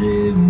dream